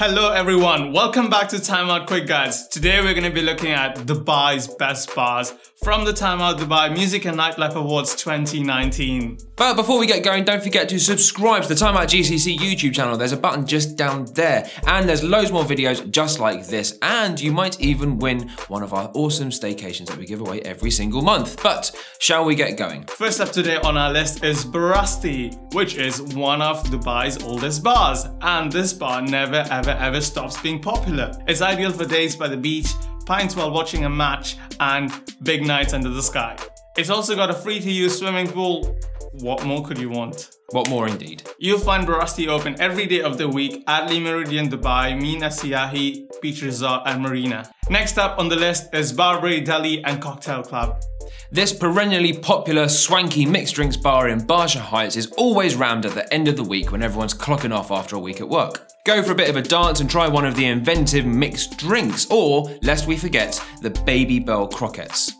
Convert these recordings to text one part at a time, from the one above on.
Hello everyone, welcome back to Time Out Quick Guides. Today we're going to be looking at Dubai's best bars from the Time Out Dubai Music and Nightlife Awards 2019. But before we get going, don't forget to subscribe to the Time Out GCC YouTube channel. There's a button just down there, and there's loads more videos just like this, and you might even win one of our awesome staycations that we give away every single month. But shall we get going? First up today on our list is Barasti, which is one of Dubai's oldest bars, and this bar never ever ever stops being popular. It's ideal for days by the beach, pints while watching a match, and big nights under the sky. It's also got a free to use swimming pool. What more could you want? What more indeed? You'll find Barasti open every day of the week at Le Meridien Dubai, Mina Seyahi, Beach Resort and Marina. Next up on the list is Barbary Deli and Cocktail Club. This perennially popular swanky mixed drinks bar in Barsha Heights is always rammed at the end of the week when everyone's clocking off after a week at work. Go for a bit of a dance and try one of the inventive mixed drinks, or lest we forget, the Babybel croquettes.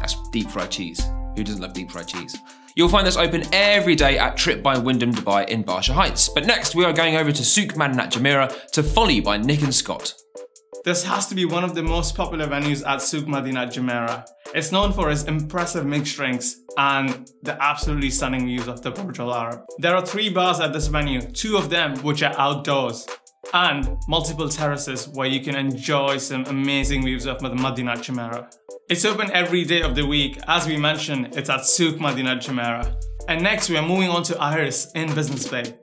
That's deep fried cheese. Who doesn't love deep fried cheese? You'll find this open every day at TRYP by Wyndham Dubai in Barsha Heights. But next, we are going over to Souk Madinat Jumeirah to Folly by Nick and Scott. This has to be one of the most popular venues at Souk Madinat Jumeirah. It's known for its impressive mixed drinks and the absolutely stunning views of the Burj Al Arab. There are three bars at this venue, two of them which are outdoors, and multiple terraces where you can enjoy some amazing views of Madinat Jumeirah. It's open every day of the week. As we mentioned, it's at Souk Madinat Jumeirah. And next we are moving on to Iris in Business Bay.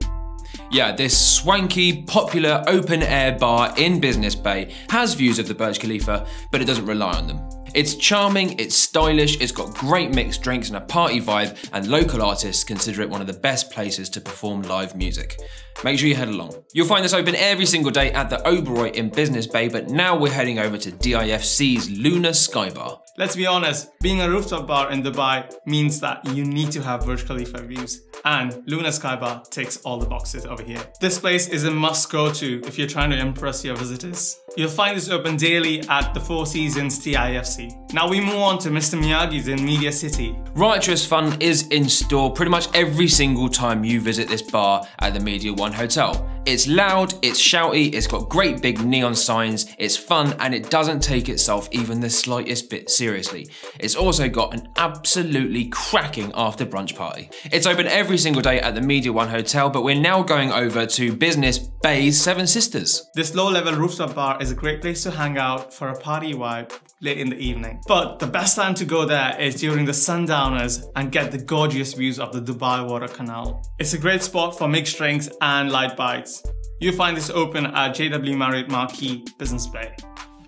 Yeah, this swanky, popular open air bar in Business Bay has views of the Burj Khalifa, but it doesn't rely on them. It's charming, it's stylish, it's got great mixed drinks and a party vibe, and local artists consider it one of the best places to perform live music. Make sure you head along. You'll find this open every single day at the Oberoi in Business Bay, but now we're heading over to DIFC's Luna Sky Bar. Let's be honest, being a rooftop bar in Dubai means that you need to have Burj Khalifa views, and Luna Sky Bar ticks all the boxes over here. This place is a must go to if you're trying to impress your visitors. You'll find this open daily at the Four Seasons DIFC. Now we move on to Mr. Miyagi's in Media City. Riotous fun is in store pretty much every single time you visit this bar at the Media One Hotel. It's loud, it's shouty, it's got great big neon signs, it's fun, and it doesn't take itself even the slightest bit seriously. It's also got an absolutely cracking after brunch party. It's open every single day at the Media One Hotel, but we're now going over to Business Bay's Seven Sisters. This low-level rooftop bar is a great place to hang out for a party vibe late in the evening. But the best time to go there is during the sundowners and get the gorgeous views of the Dubai Water Canal. It's a great spot for mixed drinks and light bites. You'll find this open at JW Marriott Marquis Business Bay.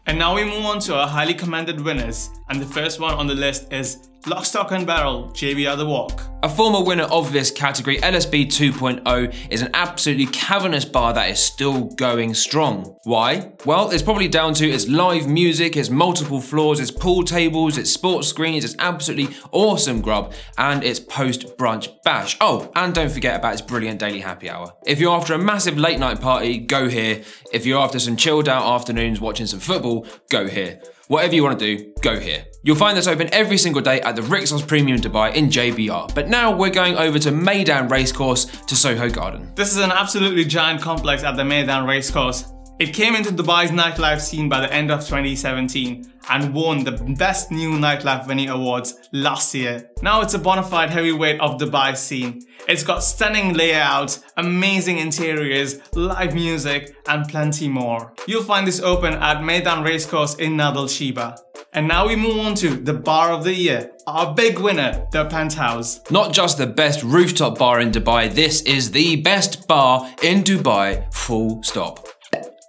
And now we move on to our highly commended winners, and the first one on the list is Lock, Stock and Barrel, JBR The Walk. A former winner of this category, LSB 2.0, is an absolutely cavernous bar that is still going strong. Why? Well, it's probably down to its live music, its multiple floors, its pool tables, its sports screens, its absolutely awesome grub, and its post-brunch bash. Oh, and don't forget about its brilliant daily happy hour. If you're after a massive late night party, go here. If you're after some chilled out afternoons watching some football, go here. Whatever you want to do, go here. You'll find this open every single day at the Rixos Premium Dubai in JBR. But now we're going over to Meydan Racecourse to Soho Garden. This is an absolutely giant complex at the Meydan Racecourse. It came into Dubai's nightlife scene by the end of 2017 and won the Best New Nightlife Venue Awards last year. Now it's a bona fide heavyweight of Dubai scene. It's got stunning layouts, amazing interiors, live music, and plenty more. You'll find this open at Meydan Racecourse in Nad Al Sheba. And now we move on to the bar of the year, our big winner, the Penthouse. Not just the best rooftop bar in Dubai, this is the best bar in Dubai, full stop.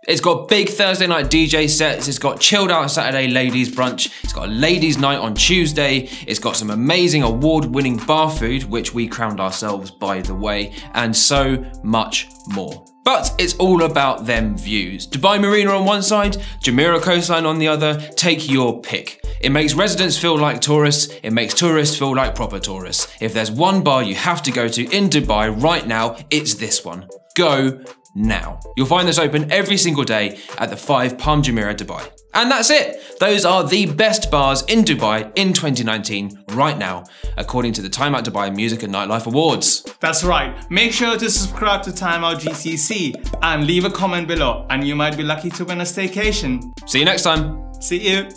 It's got big Thursday night DJ sets, it's got chilled out Saturday ladies brunch, it's got ladies night on Tuesday, it's got some amazing award winning bar food, which we crowned ourselves by the way, and so much more. But it's all about them views. Dubai Marina on one side, Jumeirah coastline on the other, take your pick. It makes residents feel like tourists, it makes tourists feel like proper tourists. If there's one bar you have to go to in Dubai right now, it's this one. Go now. You'll find this open every single day at the 5 Palm Jumeirah Dubai. And that's it. Those are the best bars in Dubai in 2019 right now, according to the Time Out Dubai Music and Nightlife Awards. That's right. Make sure to subscribe to Time Out GCC and leave a comment below, and you might be lucky to win a staycation. See you next time. See you.